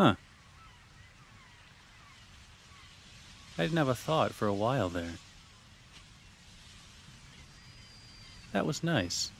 Huh. I didn't have a thought for a while there. That was nice.